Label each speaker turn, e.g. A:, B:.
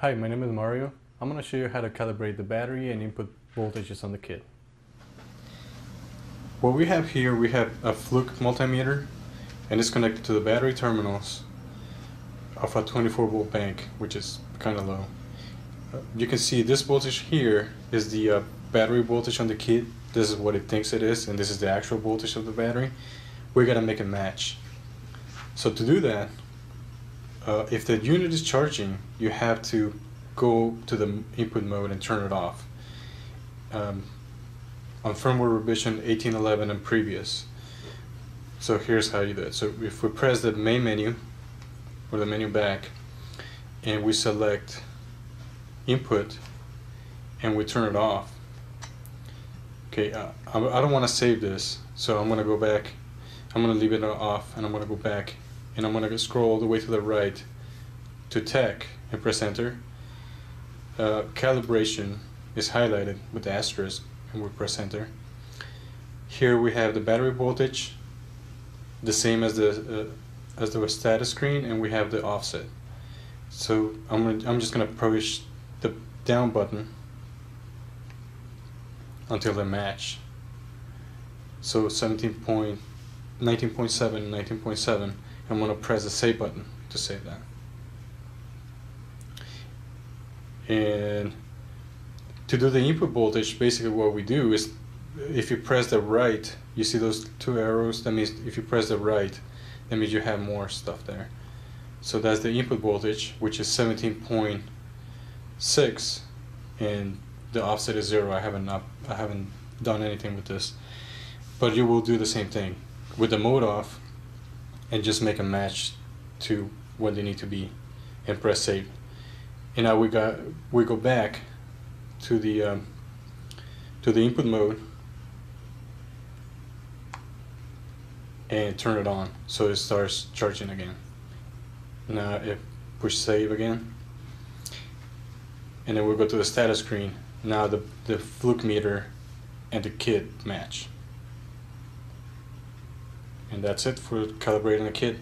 A: Hi, my name is Mario. I'm going to show you how to calibrate the battery and input voltages on the KID. What we have here, we have a Fluke multimeter and it's connected to the battery terminals of a 24 volt bank, which is kind of low. You can see this voltage here is the uh, battery voltage on the KID. This is what it thinks it is and this is the actual voltage of the battery. We're going to make a match. So to do that, uh, if the unit is charging, you have to go to the input mode and turn it off. Um, on firmware revision 1811 and previous. So here's how you do it. So if we press the main menu or the menu back and we select input and we turn it off. Okay, uh, I don't want to save this, so I'm going to go back. I'm going to leave it off and I'm going to go back and I'm going to scroll all the way to the right to tech and press enter. Uh, calibration is highlighted with the asterisk and we press enter. Here we have the battery voltage, the same as the uh, as the status screen, and we have the offset. So I'm gonna, I'm just gonna push the down button until they match. So 17.19.7, 19.7. I'm going to press the save button to save that. And to do the input voltage, basically what we do is if you press the right, you see those two arrows, that means if you press the right, that means you have more stuff there. So that's the input voltage, which is 17.6, and the offset is zero. I haven't I haven't done anything with this, but you will do the same thing with the mode off and just make a match to what they need to be and press save. And now we got we go back to the um, to the input mode and turn it on so it starts charging again. Now if push save again and then we'll go to the status screen. Now the, the fluke meter and the KID match. And that's it for calibrating the KID.